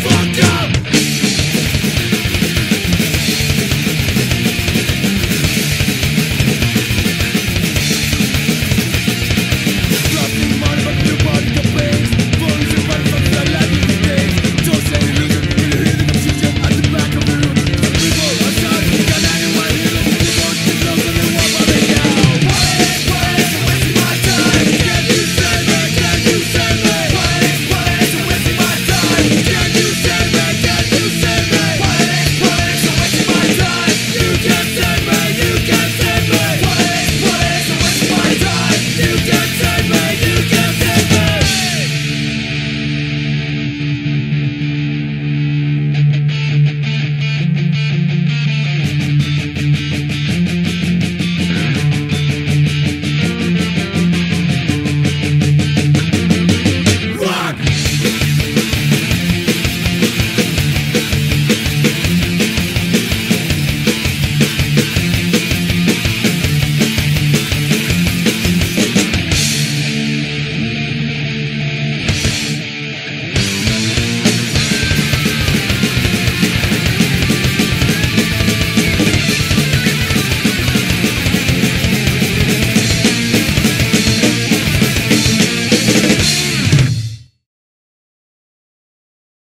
fuck up!